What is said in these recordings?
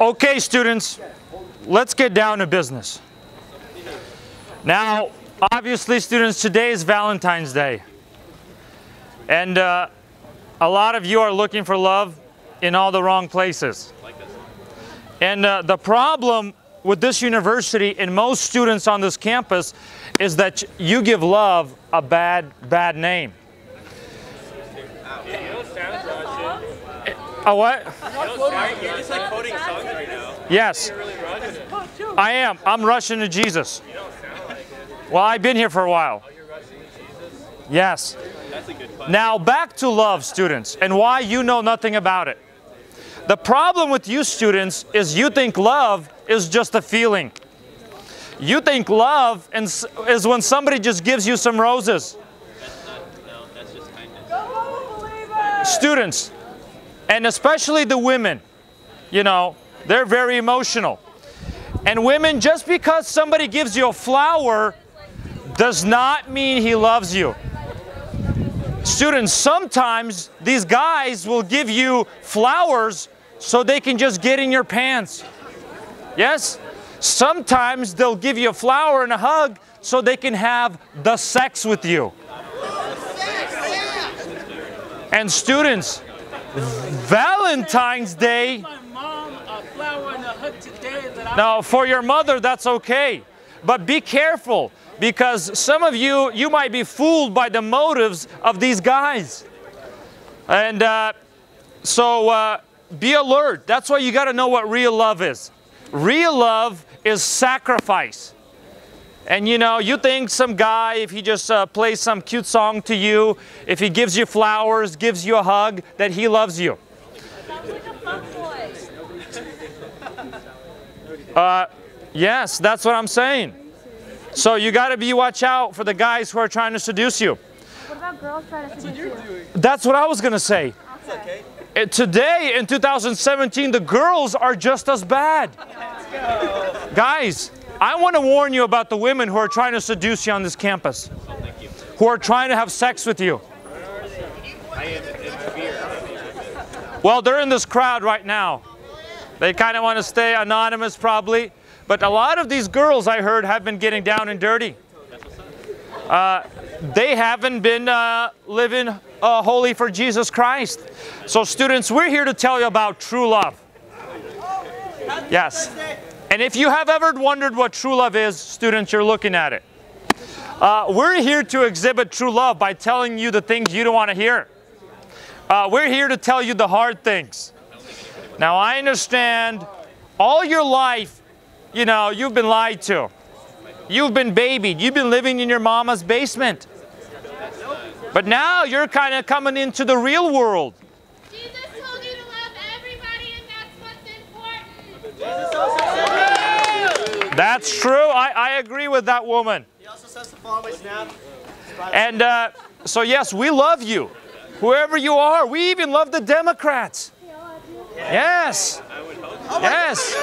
Okay, students, let's get down to business. Now, obviously, students, today is Valentine's Day. And uh, a lot of you are looking for love in all the wrong places. And uh, the problem with this university and most students on this campus is that you give love a bad, bad name. A what? You're just like quoting songs right now. Yes. I am. I'm Russian to Jesus. Well, I've been here for a while. Yes. Now back to love, students, and why you know nothing about it. The problem with you students is you think love is just a feeling. You think love is when somebody just gives you some roses. No, that's just kindness. Students, and especially the women, you know, they're very emotional. And women, just because somebody gives you a flower does not mean he loves you. Students, sometimes these guys will give you flowers so they can just get in your pants. Yes? Sometimes they'll give you a flower and a hug so they can have the sex with you. And students, Valentine's Day, My mom a flower and a hug today that I now for your mother, that's okay. But be careful because some of you, you might be fooled by the motives of these guys. And uh, so uh, be alert. That's why you got to know what real love is. Real love is sacrifice. And you know, you think some guy, if he just uh, plays some cute song to you, if he gives you flowers, gives you a hug, that he loves you. Uh, yes, that's what I'm saying. So you got to be watch out for the guys who are trying to seduce you. What about girls trying to seduce you? That's what I was going to say. Okay. Uh, Today in 2017, the girls are just as bad. Guys, I want to warn you about the women who are trying to seduce you on this campus, who are trying to have sex with you. Well, they're in this crowd right now. They kind of want to stay anonymous, probably. But a lot of these girls I heard have been getting down and dirty. Uh, they haven't been uh, living uh, holy for Jesus Christ. So, students, we're here to tell you about true love. Yes. And if you have ever wondered what true love is, students, you're looking at it. Uh, we're here to exhibit true love by telling you the things you don't want to hear. Uh, we're here to tell you the hard things. Now, I understand all your life, you know, you've been lied to. You've been babied. You've been living in your mama's basement. But now you're kind of coming into the real world. Jesus told you to love everybody, and that's what's important. That's true. I, I agree with that woman. He also says to follow my snap. And uh, so, yes, we love you, whoever you are. We even love the Democrats. Yes. Yes.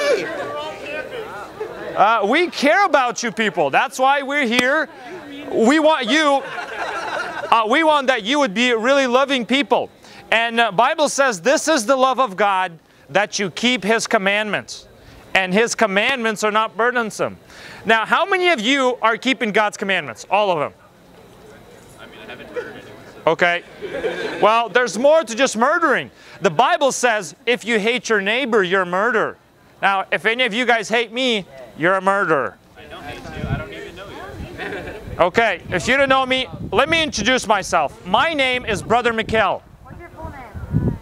Uh, we care about you people. That's why we're here. We want you. Uh, we want that you would be really loving people. And uh, Bible says this is the love of God that you keep His commandments, and His commandments are not burdensome. Now, how many of you are keeping God's commandments? All of them. Okay. Well, there's more to just murdering. The Bible says if you hate your neighbor, you're a murderer. Now, if any of you guys hate me, you're a murderer. I don't hate you. I don't even know you. Okay, if you don't know me, let me introduce myself. My name is Brother Mikhail. What's your full name?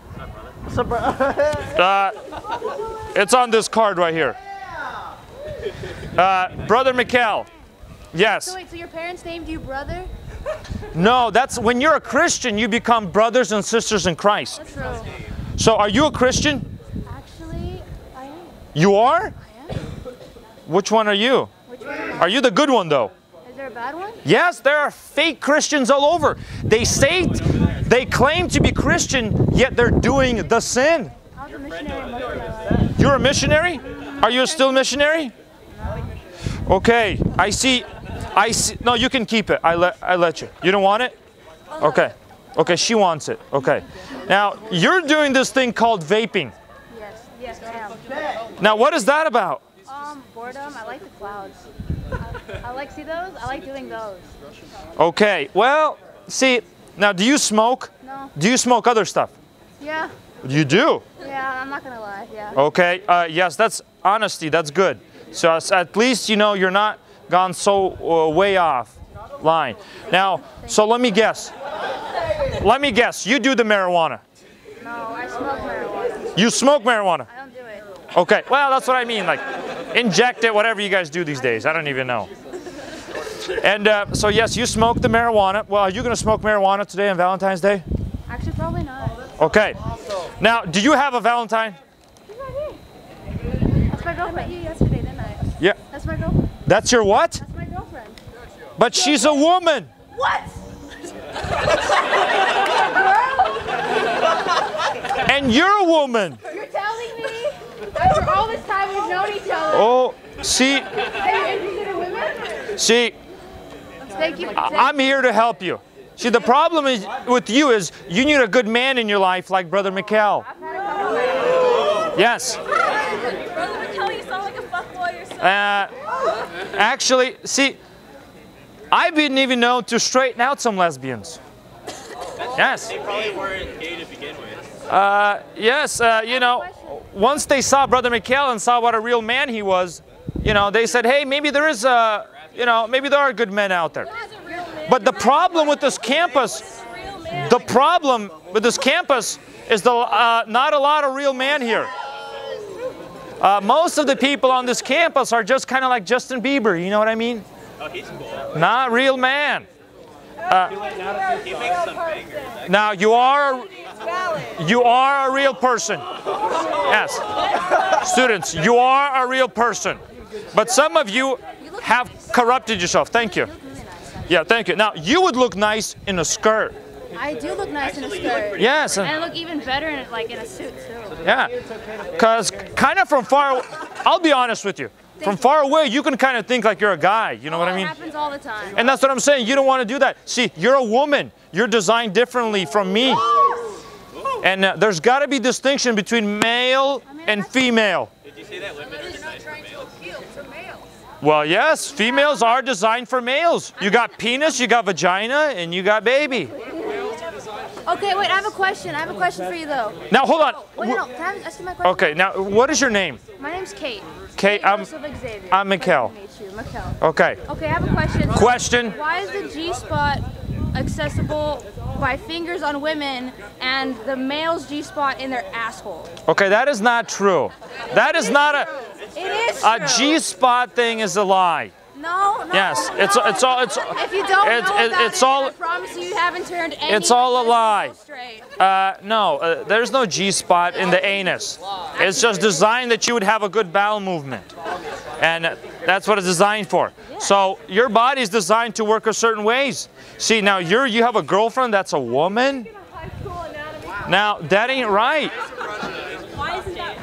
What's up, brother? uh, it's on this card right here. Uh, Brother Mikhail. Yes. So wait, so your parents named you brother? No, that's when you're a Christian, you become brothers and sisters in Christ. That's true. So, are you a Christian? Actually, I am. You are? I am. Which one are you? Which one? Are you the good one though? Is there a bad one? Yes, there are fake Christians all over. They say, they claim to be Christian, yet they're doing the sin. I was a missionary most of my life. You're a missionary? Are you still a missionary? Okay, I see. I see. No, you can keep it. I let I let you. You don't want it? Okay. Okay, she wants it. Okay. Now you're doing this thing called vaping. Yes. Yes, I am. Now, what is that about? Um, boredom. I like the clouds. I, I like see those. I like doing those. Okay, well, see, now do you smoke? No. Do you smoke other stuff? Yeah. You do. Yeah. I'm not gonna lie. Yeah. Okay, uh, yes, that's honesty, that's good. So at least you know you're not gone so uh, way off line. Now, so let me guess. Let me guess, you do the marijuana. No, I smoke marijuana. You smoke marijuana. I don't do it. Okay, well, that's what I mean. Like, inject it, whatever you guys do these days. I don't even know. And uh, so, yes, you smoke the marijuana. Well, are you going to smoke marijuana today on Valentine's Day? Actually, probably not. Okay. Now, do you have a Valentine? That's my girlfriend. I met you yesterday, didn't I? Yeah. That's my girlfriend. That's your what? That's my girlfriend. But she's a woman. What? And you're a woman. You're telling me after all this time we've known each other Oh, see, that you're interested in women? see, Thank you. I'm here to help you. See, the problem is with you is you need a good man in your life like Brother Mikhail. Yes. Brother McKelly, you sound like a fuckboy yourself. Uh, actually, see, I didn't even know to straighten out some lesbians. Yes. They probably weren't gay to begin with. Yes, uh, you know, once they saw Brother Mikhail and saw what a real man he was, you know, they said, hey, maybe there is a, you know, maybe there are good men out there. But the problem with this campus, the problem with this campus is the uh, not a lot of real men here. Uh, most of the people on this campus are just kind of like Justin Bieber, you know what I mean? Not real man. Bangers. Now you are you are a real person. Yes. Students, you are a real person. But some of you have corrupted yourself. Thank you. Yeah, thank you. Now you would look nice in a skirt. I do look nice in a skirt. Yes. And And I look even better in like in a suit too. yeah. Cuz kind of from far I'll be honest with you. From far away you can kind of think like you're a guy, you know what I It mean? happens all the time. And that's what I'm saying. You don't want to do that. See, you're a woman. You're designed differently from me. And uh, there's got to be distinction between male and female. Did you say that women are designed for males? Well, yes, females are designed for males. You got penis, you got vagina, and you got baby. Okay, wait. I have a question. I have a question for you though. Now, hold on. Wait, no. Can I ask you my question? Okay, now, what is your name? My name's Kate. Kate, I'm- Xavier. I'm Mikhail. Nice meet you, Mikhail. Okay. Okay, I have a question. Question. Why is the G spot accessible by fingers on women and the male's G spot in their asshole? Okay, that is not true. That is not a It is a true. G spot thing is a lie. No, no. Yes, it's no. it's all it's If you don't it's, know it- about it's it, all I promise you, you haven't turned any. It's all a lie. Straight. uh, no. Uh, there's no G spot in the anus. It's just designed that you would have a good bowel movement, and that's what it's designed for. So your body's designed to work a certain ways. See, now you're you have a girlfriend that's a woman. Now that ain't right.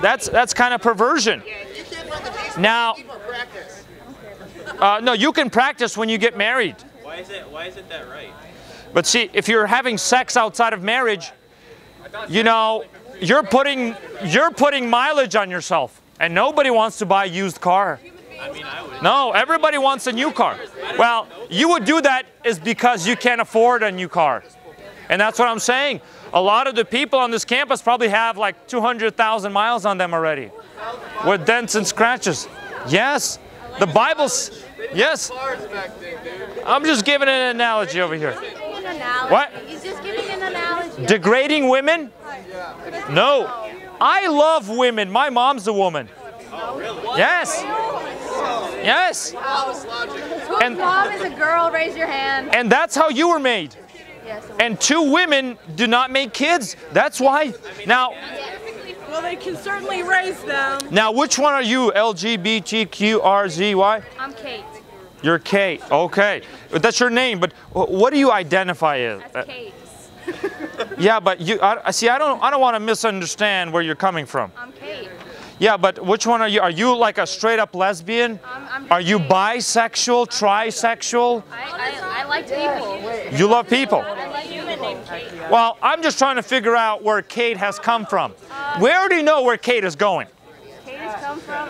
That's that's kind of perversion. Now, uh, no, you can practice when you get married. Why is it? Why isn't that right? But see, if you're having sex outside of marriage, you know, you're putting you're putting mileage on yourself, and nobody wants to buy a used car. I mean, I. No, everybody wants a new car. Well, you would do that is because you can't afford a new car. And that's what I'm saying. A lot of the people on this campus probably have like 200,000 miles on them already with dents and scratches. Yes, the Bible's, yes. I'm just giving an analogy over here. What? He's just giving an analogy. Degrading women? No. I love women. My mom's a woman. Yes. Yes. And- mom is a girl? Raise your hand. And that's how you were made. Yes. And two women do not make kids. That's why. Now, Well, they can certainly raise them. now which one are you? LGBTQRZY? I'm Kate. You're Kate. Okay. That's your name, but what do you identify as? Uh, That's Kate. Yeah, but you I, I- see I don't I don't want to misunderstand where you're coming from. I'm Kate. Yeah, but which one are you? Are you like a straight up lesbian? I'm, I'm Are you bisexual, trisexual? I, I, I like people. You love people. I like human named Kate. Well, I'm just trying to figure out where Kate has come from. We already know where Kate is going. Kate has come from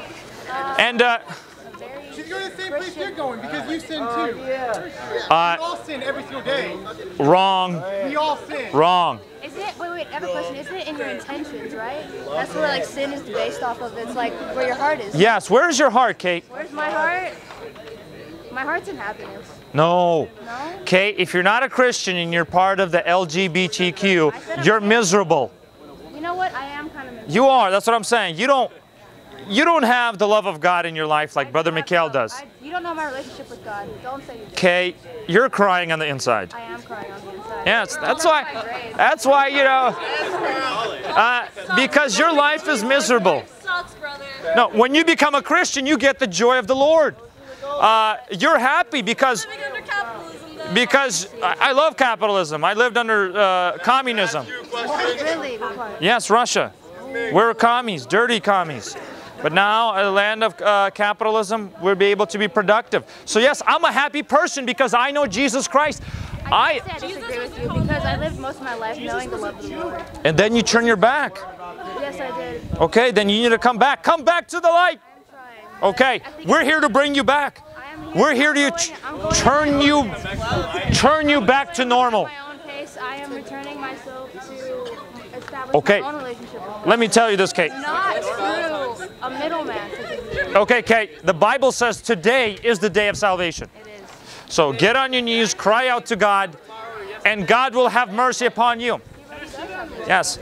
uh, And uh, a very She's going to the same place you're going because you sin Oh, too. uh, we all sin every single day. wrong, We all sin. wrong. Is it? Wait, wait. I have a question. Isn't it in your intentions, right? That's where like sin is based off of. It's like where your heart is. Yes, where's your heart, Kate? Where's my heart? My heart's in happiness. No. No. Kate, if you're not a Christian and you're part of the LGBTQ, you're miserable. You know what? I am kind of. miserable. You are. That's what I'm saying. You don't. You don't have the love of God in your life like I Brother have Mikhail does. I, you don't know my relationship with God. Don't say you do. Kate, you're crying on the inside. I am crying on the inside. Yes, that's my why. That's why you know. Uh, because your life is miserable. Sucks, brother. No, when you become a Christian, you get the joy of the Lord. Uh, you're happy because Living under capitalism, though. because I I love capitalism. I lived under uh, communism. Really? Yes, Russia. We're commies, dirty commies. But now, a land of uh, capitalism, we'll be able to be productive. So yes, I'm a happy person because I know Jesus Christ. I I I disagree with you because I lived most of my life knowing the love of the Lord. and then you turn your back. Yes, I did. Okay, then you need to come back. Come back to the light. I'm trying. Okay, we're here to bring you back. I am here. We're here to turn you turn you back to normal. At my own pace, I am returning myself to establish Okay. my own relationship. Let me tell you this, Kate. Not through a middleman. Okay, Kate, the Bible says today is the day of salvation. is. So get on your knees, cry out to God, and God will have mercy upon you. Yes,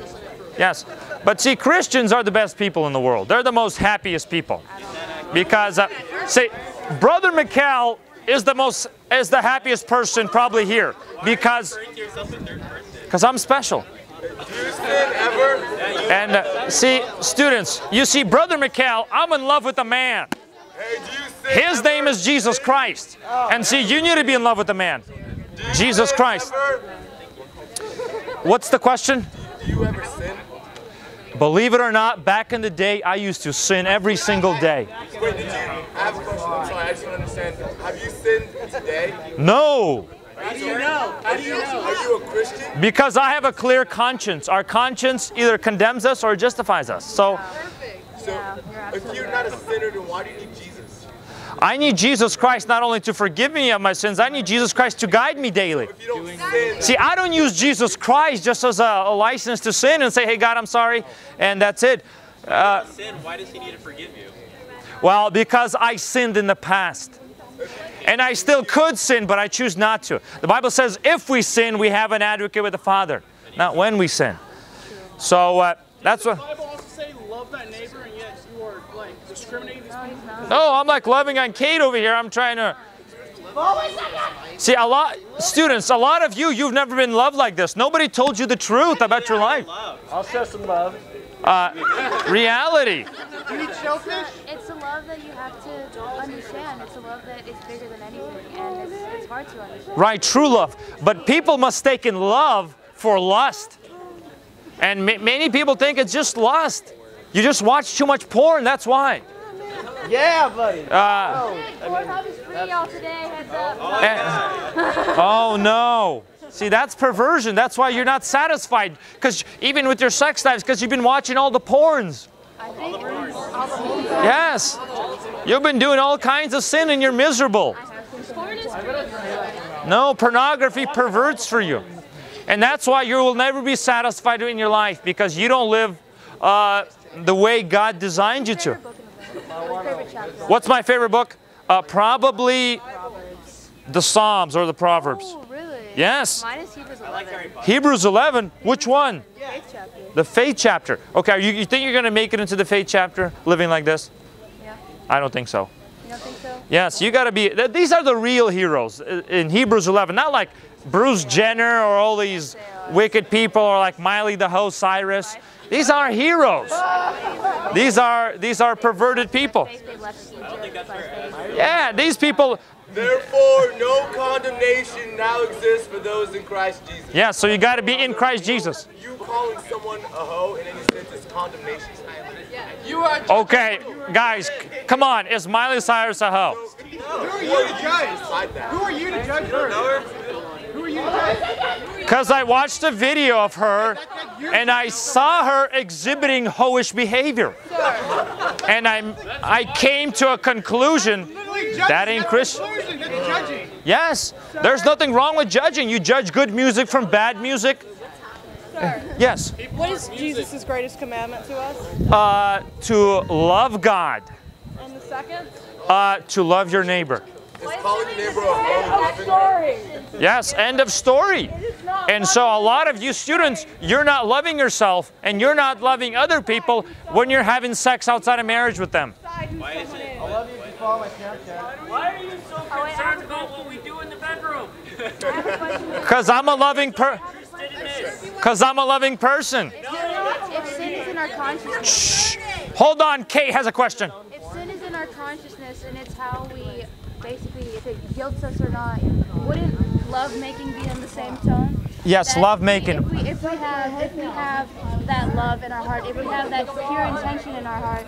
yes. But see, Christians are the best people in the world. They're the most happiest people. Because, uh, see, Brother Mikhail is the most, is the happiest person probably here. Because, because I'm special. And uh, see, students, you see, Brother Mikhail, I'm in love with a man. His name is Jesus Christ. And see, you need to be in love with the man. Jesus Christ. What's the question? Do you ever sin? Believe it or not, back in the day, I used to sin every single day. Wait, did you? I have a question. I'm sorry. I just don't understand. Have you sinned today? No, How do you know? How do you know? Are you a Christian? because I have a clear conscience. Our conscience either condemns us or justifies us. So perfect. So, Yeah, you're if you're not a sinner, then why do you need Jesus? I need Jesus Christ not only to forgive me of my sins, I need Jesus Christ to guide me daily. If you don't sin, See, I don't use Jesus Christ just as a, a license to sin and say, hey, God, I'm sorry, and that's it. Sin, why does he need to forgive you? Well, because I sinned in the past. And I still could sin, but I choose not to. The Bible says if we sin, we have an advocate with the Father, not when we sin. So uh, that's what. The Bible also say love that neighbor, and yet you are like discriminating. No, I'm like loving on Kate over here. I'm trying to. See, a lot, students, a lot of you, you've never been loved like this. Nobody told you the truth about your life. I'll show some love. Uh, reality. Do You need shellfish? It's a love that you have to understand. It's a love that is bigger than anything, and it's, it's hard to understand. Right, true love. But people mistaken love for lust. And ma- many people think it's just lust. You just watch too much porn, that's why. Yeah, buddy. Uh, Pornhub is free y'all today. Heads up. eh, oh no. See, that's perversion. That's why you're not satisfied. Because even with your sex lives, because you've been watching all the porns. I think all the movies. Yes. You've been doing all kinds of sin and you're miserable. Porn is free. No, pornography perverts for you. And that's why you will never be satisfied in your life because you don't live uh, the way God designed you to. What's your favorite chapter? What's my favorite book? Uh, probably the Psalms or the Proverbs. Oh, really? Yes. Mine is Hebrews 11. Hebrews 11. Which one? Faith chapter. The faith chapter. Okay, you, you think you're going to make it into the faith chapter living like this? Yeah. I don't think so. You don't think so? Yes, you got to be. th- These are the real heroes in Hebrews 11. Not like Bruce Jenner or all these wicked people or like Miley the host Cyrus. These are heroes. These are these are perverted people. Faith they left Egypt by faith. Yeah, these people. therefore, no condemnation now exists for those in Christ Jesus. Yeah, so you got to be in Christ Jesus. You calling someone a hoe in any sense is condemnation. You are. Okay, guys, come on. Is Miley Cyrus a hoe? Who are you to judge? Who are you to judge her? Who are you to judge? Because I watched a video of her and I saw her exhibiting hoish behavior. and I I came to a conclusion that ain't Christian. Yes, there's nothing wrong with judging. You judge good music from bad music. Yes, What is Jesus' greatest commandment to us? uh, to love God, And the second? uh, to love your neighbor. Is calling your neighbor a hoe loving? Sorry. Yes, end of story. And so a lot of you students, you're not loving yourself and you're not loving other people when you're having sex outside of marriage with them. Why is it? I love you if you follow my Snapchat. Why are you so oh, concerned about what we do in the bedroom? Cause I'm a loving per. Interested in this? Cause I'm a loving person. If sin is in our consciousness, Hold on, Kate has a question. if sin is in our consciousness and it's how we basically, if it guilts us or not, wouldn't love making be in the same tone? Yes, love making. If we, if we have if we have that love in our heart, if we have that pure intention in our heart,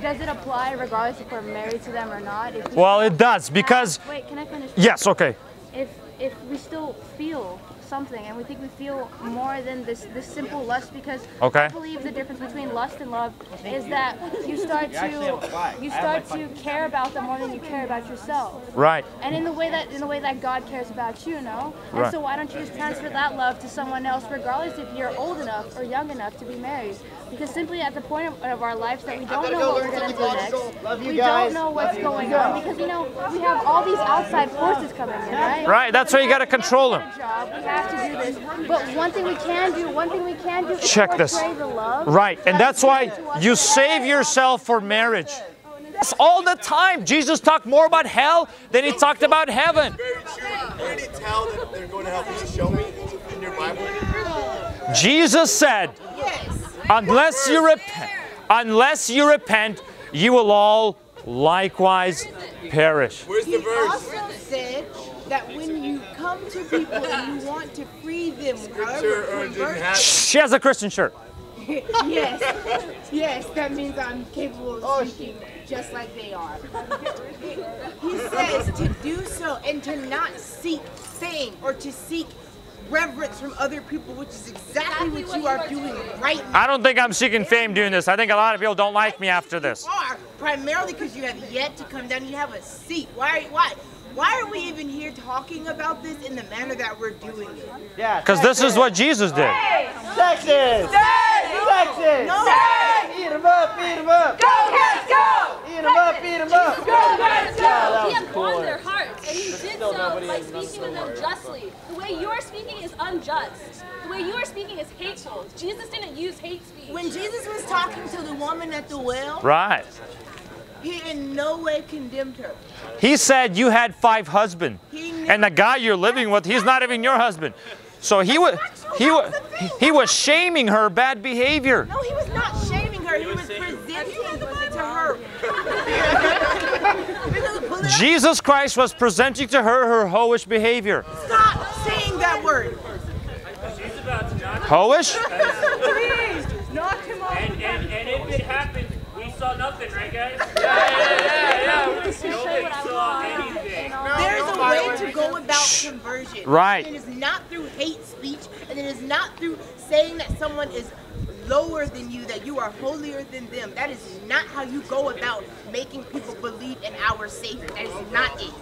does it apply regardless if we're married to them or not? We Well, it does because. wait, can I finish? Yes, okay. If if we still feel something and we think we feel more than this this simple lust because Okay. I believe the difference between lust and love is that you start to you start to care about them more than you care about yourself. Right. And in the way that in the way that God cares about you, no? And Right. so why don't you just transfer that love to someone else, regardless if you're old enough or young enough to be married? Because simply at the point of, of our lives that we don't know what we're gonna do next, Love you we guys. don't know what's going on because you know we have all these outside forces coming in, right? Right, that's why you gotta control them. We have to do this. But one thing we can do, one thing we can do is Check this. the love. Right, and that's why you save yourself for marriage. All the time. Jesus talked more about hell than he talked about heaven. Very true. Where did he tell that they're going to help you show me in your Bible? Jesus said, unless you repent, unless you repent, you will all likewise perish. Where's the verse? He verse? also said that when you come to people and you want to free them, Scripture however, urging convert- happen. She has a Christian shirt. yes, yes, that means I'm capable of oh, speaking just like they are. He says to do so and to not seek fame or to seek reverence from other people, which is exactly what you are doing right now. I don't think I'm seeking fame doing this. I think a lot of people don't like me after this. are primarily because you have yet to come down. You have a seat. Why? Why? Why are we even here talking about this in the manner that we're doing it? Yeah. Because this is what Jesus did. Texas. Texas. No. Eat 'em up. Eat 'em up. Go, Cats, go! Eat 'em up. Eat 'em up. Go, Cats, go! He had won their hearts, and he did so by speaking to them justly. The way you are speaking is unjust. The way you are speaking is hateful. Jesus didn't use hate speech. When Jesus was talking to the woman at the well, Right. He in no way condemned her. He said you had five husbands. And the guy you're living with, he's not even your husband. So he was he was he was shaming her bad behavior. No, he was not shaming her. He was presenting to her. Jesus Christ was presenting to her her hoish behavior. Stop saying that word. She's about to knock. Hoish? Please, knock him off. And, and, and if it happened, we saw nothing, right, guys? Yeah, yeah, yeah, yeah. Nobody saw anything. There's a way to go about conversion. Right. And it is not through hate speech, and it is not through saying that someone is lower than you, that you are holier than them. That is not how you go about making people believe in our Savior. That is not it.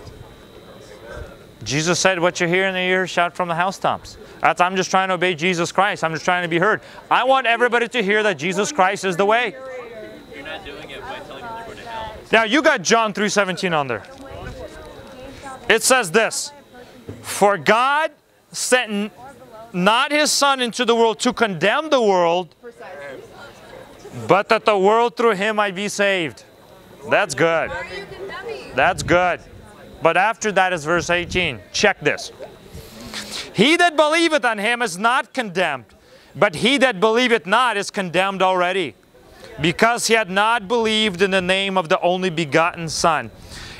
Jesus said, What you hear in the ear, shout from the housetops. That's I'm just trying to obey Jesus Christ. I'm just trying to be heard. I want everybody to hear that Jesus Christ is the way. You're not doing it by telling them they're going to hell. Now you got John 3:17 on there. It says this: For God sent not his son into the world to condemn the world, but that the world through him might be saved. That's good. That's good. But after that is verse 18. Check this. He that believeth on him is not condemned, but he that believeth not is condemned already because he had not believed in the name of the only begotten Son.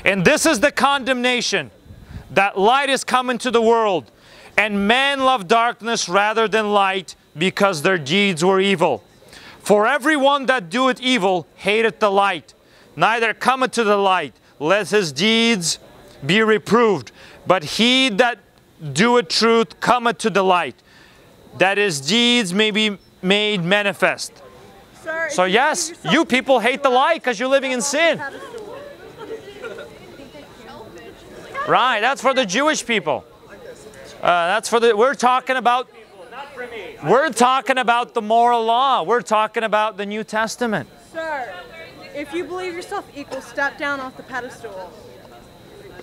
And this is the condemnation that light is come into the world, and men love darkness rather than light because their deeds were evil. For everyone that doeth evil hateth the light, neither cometh to the light, lest his deeds be reproved. But he that doeth truth cometh to the light, that his deeds may be made manifest Sir, So yes, you people hate the light because you're living in sin. Right, that's for the Jewish people. Uh, that's for the, we're talking about, we're talking about the moral law. We're talking about the New Testament. Sir, if you believe yourself equal, step down off the pedestal.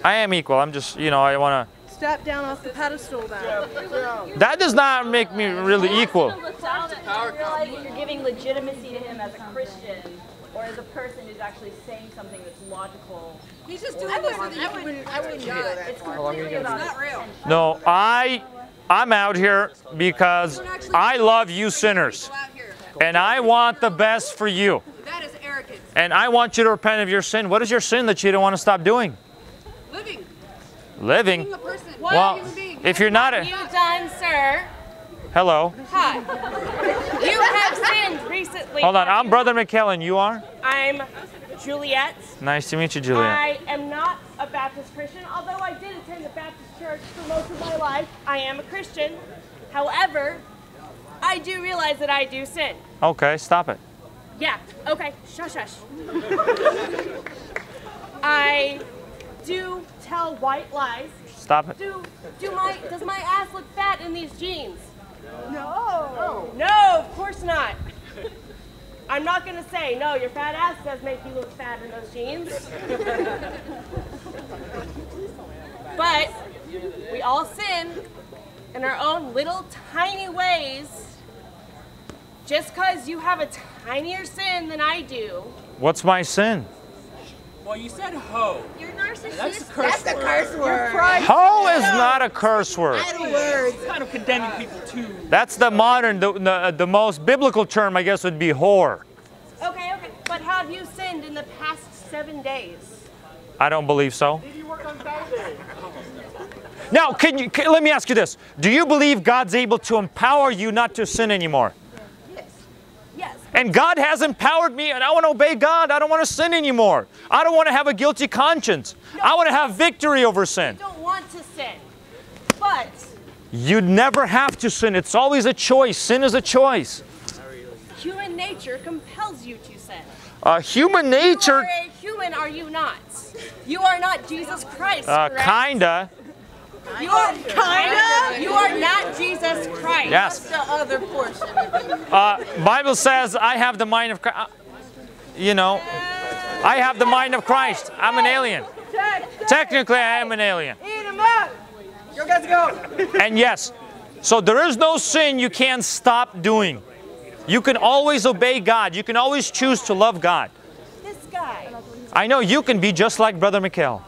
I am equal. I'm just, you know, I want Step down off the pedestal then. that does not make me really equal. Look down at realize that you're giving legitimacy to him as a Christian or as a person who's actually saying something that's logical. He's just doing this so that you can I wouldn't do that. It's completely about It's not real. No, I, I'm out here because I love you sinners. Go out here. And I want the best for you. That is arrogance. And I want you to repent of your sin. What is your sin that you don't want to stop doing? Living. Living. A. Well, human if you're not a. You done, sir? Hello. Hi. You have sinned recently. Hold on. I'm Brother Mikhail. You are? I'm Juliet. Nice to meet you, Juliet. I am not a Baptist Christian, although I did attend the Baptist church for most of my life. I am a Christian. However, I do realize that I do sin. Okay, stop it. Yeah, okay, shush, shush. I do tell white lies. Stop it. Do do my does my ass look fat in these jeans? No. No, no of course not. I'm not gonna say no. Your fat ass does make you look fat in those jeans. but we all sin in our own little tiny ways. Just because you have a tinier sin than I do, What's my sin? Well, you said hoe. You're narcissistic. That's a curse That's a word. curse word. Ho is not a curse word. Idle words. It's kind of condemning people too. That's the modern, the, the, the most biblical term, I guess, would be whore. okay, okay. But have you sinned in the past seven days? I don't believe so. Did you work on Saturday? now, can you, can, let me ask you this. Do you believe God's able to empower you not to sin anymore? And God has empowered me, and I want to obey God. I don't want to sin anymore. I don't want to have a guilty conscience. I want to have victory over sin. I don't want to sin. But You never have to sin. It's always a choice. Sin is a choice. human nature compels you to sin. Uh, human You nature, are a human, are you not? You are not Jesus Christ. uh, kinda. You are kinda. You are not Jesus Christ. Yes. The other portion. Uh, Bible says, I have the mind of Christ. You know, I have the mind of Christ. I'm an alien. Technically, I am an alien. Eat him up. Go guys, go. And yes, so there is no sin you can't stop doing. You can always obey God. You can always choose to love God. This guy. I know you can be just like Brother Mikhail.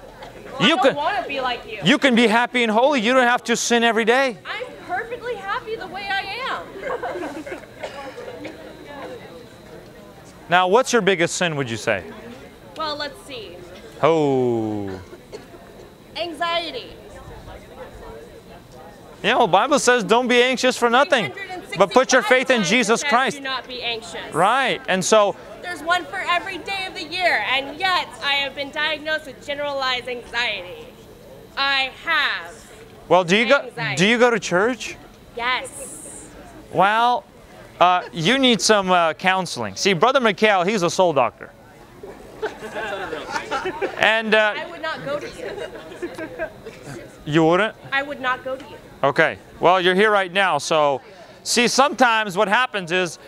You can, want to be like you. you can be happy and holy. You don't have to sin every day. I'm perfectly happy the way I am. Now, what's your biggest sin, would you say? Well, let's see. Oh. Anxiety. You know, the Bible says don't be anxious for nothing, but put your faith in Jesus Christ. Do not be anxious. Right. And so, There's one for every day of the year, and yet I have been diagnosed with generalized anxiety. I have. well, do you go do you go to church? Yes. Well, uh, you need some uh, counseling. See, Brother Mikhail, he's a soul doctor. and uh, I would not go to you. you wouldn't? I would not go to you. Okay. Well, you're here right now. So, see, sometimes what happens is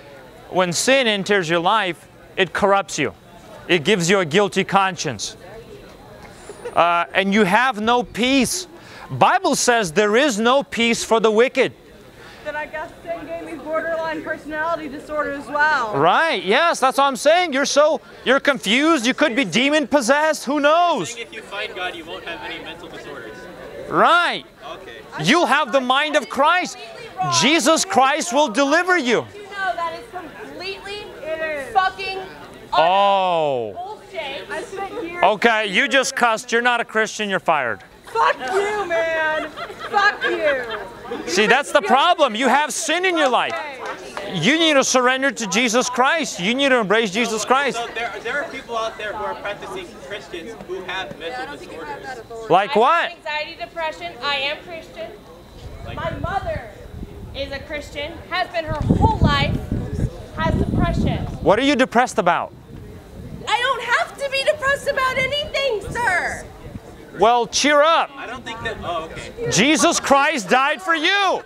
when sin enters your life, it corrupts you. It gives you a guilty conscience. Uh, and you have no peace. Bible says there is no peace for the wicked. Then I guess sin gave me borderline personality disorder as well. Right. Yes, that's what I'm saying. You're so you're confused. You could be demon possessed. Who knows? If you find God, you won't have any mental disorders. Right. Okay. You'll have the mind of Christ. Jesus Christ will deliver you. You know that is completely fucking Oh. bullshit. I spent years. Okay, you just cussed. You're not a Christian. You're fired. Fuck you, man. Fuck you. See, that's the problem. You have sin in your life. You need to surrender to Jesus Christ. You need to embrace Jesus Christ. So there, there are people out there who are practicing Christians who have mental disorders. Like I what? have anxiety, depression. I am Christian. My mother is a Christian, has been her whole life, has depression. What are you depressed about? I don't have to be depressed about anything, sir. Well, cheer up. I don't think that. Oh, okay. Jesus Christ died for you.